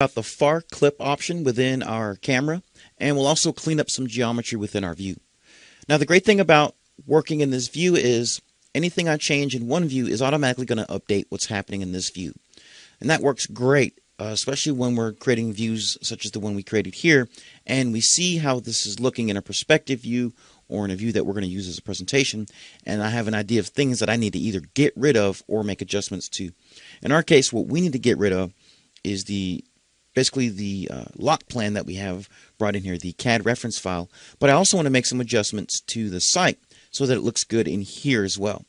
about the far clip option within our camera, and we'll also clean up some geometry within our view. Now, the great thing about working in this view is anything I change in one view is automatically going to update what's happening in this view. And that works great, uh, especially when we're creating views such as the one we created here, and we see how this is looking in a perspective view or in a view that we're going to use as a presentation, and I have an idea of things that I need to either get rid of or make adjustments to. In our case, what we need to get rid of is the basically the uh, plan that we have brought in here, the CAD reference file. But I also want to make some adjustments to the site so that it looks good in here as well.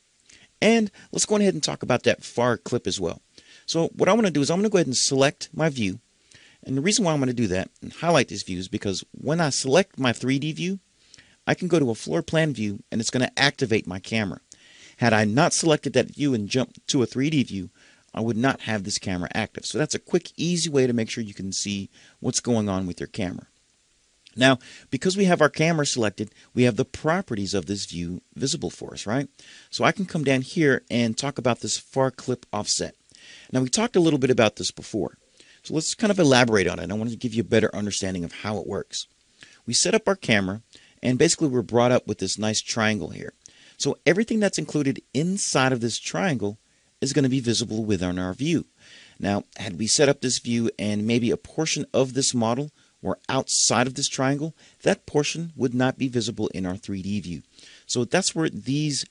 And let's go ahead and talk about that far clip as well. So what I want to do is I'm going to go ahead and select my view. And the reason why I'm going to do that and highlight this view is because when I select my 3D view, I can go to a floor plan view and it's going to activate my camera. Had I not selected that view and jumped to a 3D view, I would not have this camera active. So that's a quick, easy way to make sure you can see what's going on with your camera. Now, because we have our camera selected, we have the properties of this view visible for us, right? So I can come down here and talk about this far clip offset. Now, we talked a little bit about this before. So let's kind of elaborate on it. I want to give you a better understanding of how it works. We set up our camera, and basically we're brought up with this nice triangle here. So everything that's included inside of this triangle is going to be visible within our view. Now, had we set up this view and maybe a portion of this model were outside of this triangle, that portion would not be visible in our 3D view. So that's where these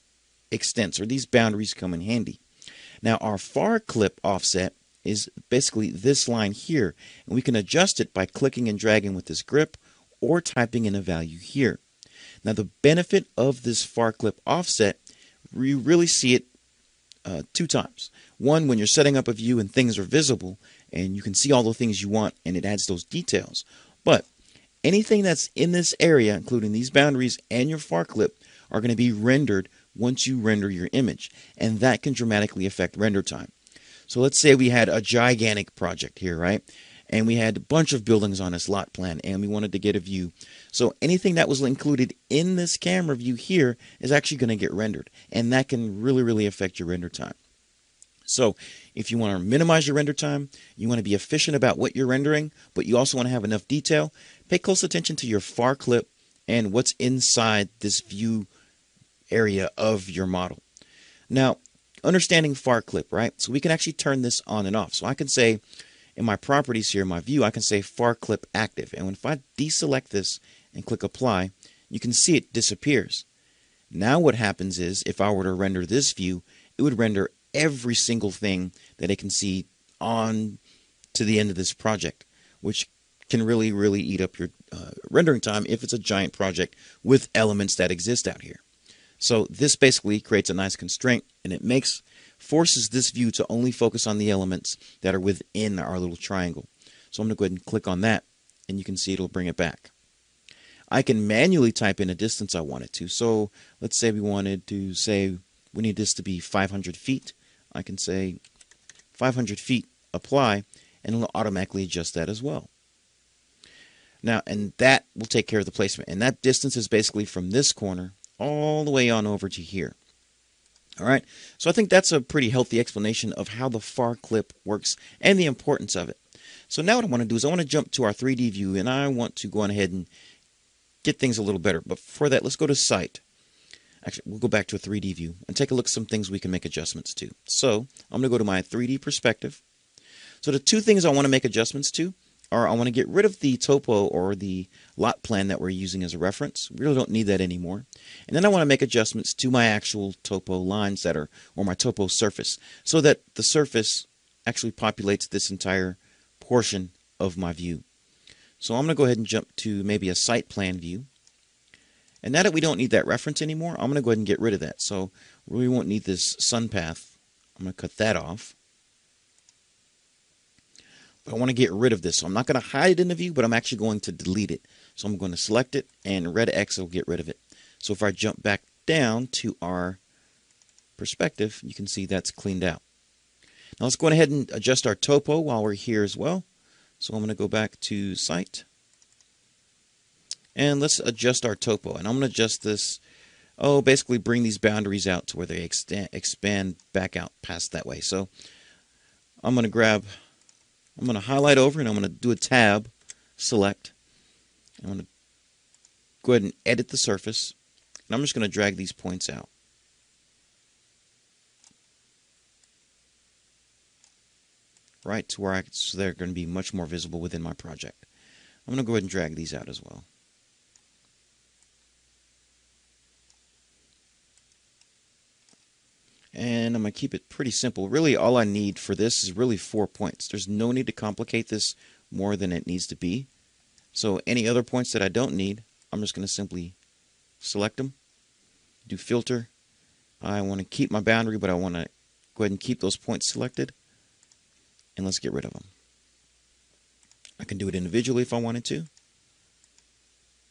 extents or these boundaries come in handy. Now, our far clip offset is basically this line here, and we can adjust it by clicking and dragging with this grip or typing in a value here. Now, the benefit of this far clip offset, we really see it uh, two times. One, when you're setting up a view and things are visible and you can see all the things you want and it adds those details. But anything that's in this area, including these boundaries and your far clip, are going to be rendered once you render your image. And that can dramatically affect render time. So let's say we had a gigantic project here, right? And we had a bunch of buildings on this lot plan and we wanted to get a view. So anything that was included in this camera view here is actually going to get rendered and that can really really affect your render time. So if you want to minimize your render time, you want to be efficient about what you're rendering, but you also want to have enough detail, pay close attention to your far clip and what's inside this view area of your model. Now, understanding far clip, right? So we can actually turn this on and off. So I can say in my properties here, my view, I can say far clip active. And if I deselect this and click apply, you can see it disappears. Now what happens is, if I were to render this view, it would render every single thing that it can see on to the end of this project, which can really, really eat up your uh, rendering time if it's a giant project with elements that exist out here. So this basically creates a nice constraint and it makes forces this view to only focus on the elements that are within our little triangle. So I'm going to go ahead and click on that and you can see it'll bring it back. I can manually type in a distance I want it to. So let's say we wanted to say we need this to be 500 feet. I can say 500 feet, apply, and it'll automatically adjust that as well. Now, and that will take care of the placement. And that distance is basically from this corner all the way on over to here. All right, so I think that's a pretty healthy explanation of how the far clip works and the importance of it. So now what I want to do is I want to jump to our 3D view and I want to go on ahead and get things a little better. But for that, let's go to Site. Actually, we'll go back to a 3D view and take a look at some things we can make adjustments to. So I'm going to go to my 3D perspective. So the two things I want to make adjustments to or I want to get rid of the topo or the lot plan that we're using as a reference. We really don't need that anymore. And then I want to make adjustments to my actual topo lines that are, or my topo surface, so that the surface actually populates this entire portion of my view. So I'm going to go ahead and jump to maybe a site plan view. And now that we don't need that reference anymore, I'm going to go ahead and get rid of that. So we won't need this sun path. I'm going to cut that off. I want to get rid of this. So I'm not going to hide it in the view, but I'm actually going to delete it. So I'm going to select it and red X will get rid of it. So if I jump back down to our perspective, you can see that's cleaned out. Now let's go ahead and adjust our topo while we're here as well. So I'm going to go back to site. And let's adjust our topo. And I'm going to adjust this, oh, basically bring these boundaries out to where they extend, expand back out past that way. So I'm going to grab I'm going to highlight over and I'm going to do a tab, select. I'm going to go ahead and edit the surface. And I'm just going to drag these points out. Right to where I, so they're going to be much more visible within my project. I'm going to go ahead and drag these out as well. And I'm going to keep it pretty simple. Really, all I need for this is really four points. There's no need to complicate this more than it needs to be. So any other points that I don't need, I'm just going to simply select them, do filter. I want to keep my boundary, but I want to go ahead and keep those points selected. And let's get rid of them. I can do it individually if I wanted to.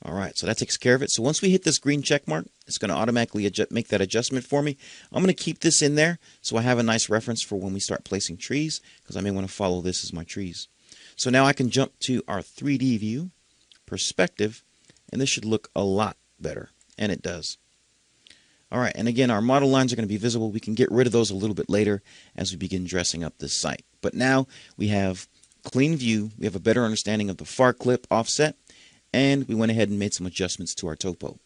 All right, so that takes care of it. So once we hit this green check mark, it's going to automatically make that adjustment for me. I'm going to keep this in there so I have a nice reference for when we start placing trees because I may want to follow this as my trees. So now I can jump to our 3D view, perspective, and this should look a lot better, and it does. All right, and again, our model lines are going to be visible. We can get rid of those a little bit later as we begin dressing up this site. But now we have clean view. We have a better understanding of the far clip offset and we went ahead and made some adjustments to our topo.